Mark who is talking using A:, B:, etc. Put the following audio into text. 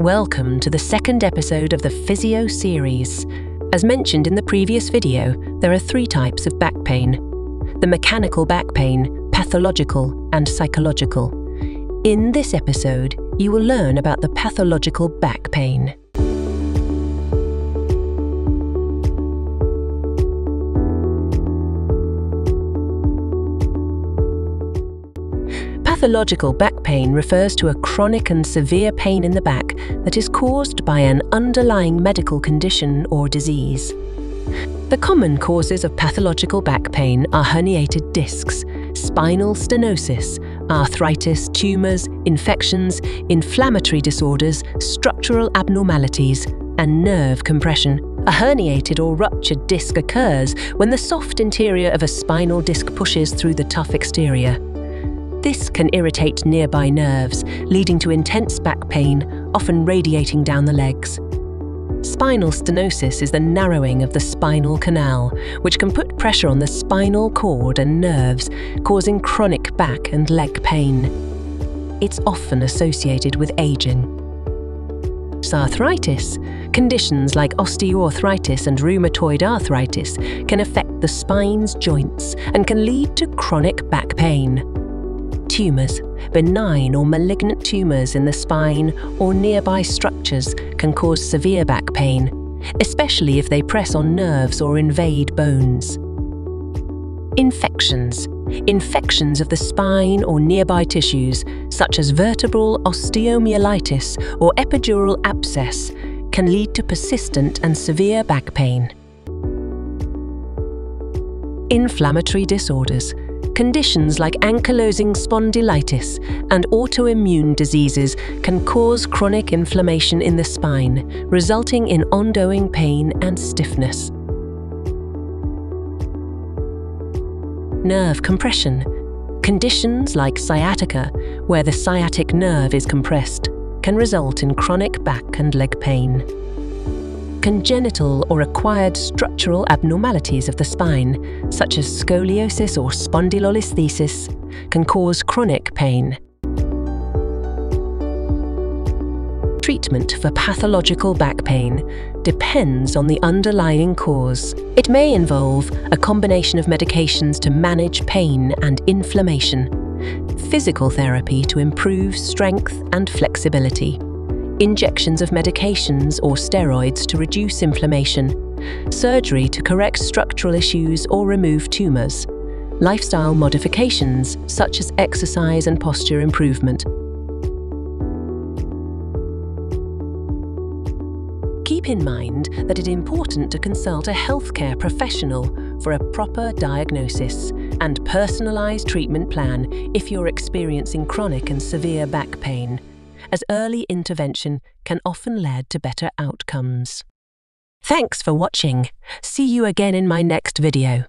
A: Welcome to the second episode of the Physio series. As mentioned in the previous video, there are three types of back pain the mechanical back pain, pathological, and psychological. In this episode, you will learn about the pathological back pain. Pathological back pain refers to a chronic and severe pain in the back that is caused by an underlying medical condition or disease. The common causes of pathological back pain are herniated discs, spinal stenosis, arthritis, tumours, infections, inflammatory disorders, structural abnormalities, and nerve compression. A herniated or ruptured disc occurs when the soft interior of a spinal disc pushes through the tough exterior. This can irritate nearby nerves, leading to intense back pain, often radiating down the legs. Spinal stenosis is the narrowing of the spinal canal, which can put pressure on the spinal cord and nerves, causing chronic back and leg pain. It's often associated with aging. Arthritis. Conditions like osteoarthritis and rheumatoid arthritis can affect the spine's joints and can lead to chronic back pain tumours, benign or malignant tumours in the spine or nearby structures can cause severe back pain, especially if they press on nerves or invade bones. Infections. Infections of the spine or nearby tissues, such as vertebral osteomyelitis or epidural abscess, can lead to persistent and severe back pain. Inflammatory disorders Conditions like ankylosing spondylitis and autoimmune diseases can cause chronic inflammation in the spine, resulting in ongoing pain and stiffness. Nerve compression. Conditions like sciatica, where the sciatic nerve is compressed, can result in chronic back and leg pain. Congenital or acquired structural abnormalities of the spine, such as scoliosis or spondylolisthesis, can cause chronic pain. Treatment for pathological back pain depends on the underlying cause. It may involve a combination of medications to manage pain and inflammation, physical therapy to improve strength and flexibility, injections of medications or steroids to reduce inflammation, surgery to correct structural issues or remove tumours, lifestyle modifications such as exercise and posture improvement. Keep in mind that it is important to consult a healthcare professional for a proper diagnosis and personalised treatment plan if you're experiencing chronic and severe back pain as early intervention can often lead to better outcomes. Thanks for watching. See you again in my next video.